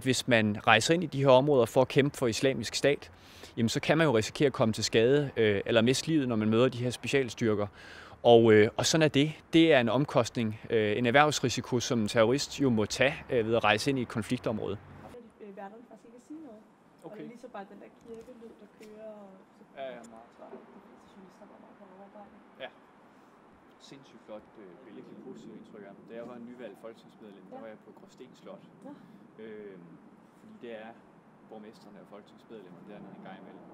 Hvis man rejser ind i de her områder for at kæmpe for islamisk stat, jamen så kan man jo risikere at komme til skade øh, eller miste livet, når man møder de her specialstyrker. Og, øh, og sådan er det. Det er en omkostning, øh, en erhvervsrisiko, som en terrorist jo må tage øh, ved at rejse ind i et konfliktområde. værterne faktisk ikke at sige noget. Okay. Og det er lige så bare den der kirkelyd, der kører, og så Ja, ja, meget klart. de fleste journalister var meget på overarbejde. Ja. Sindssygt flot øh, billedligt positivt indtryk af. Da jeg var en nyvalgt folketingsmedlem, der Ja. var jeg på Gråsten Slot. Nå. Øh, fordi det er borgmesterne og folketingsmedlemmerne dernede en gang imellem.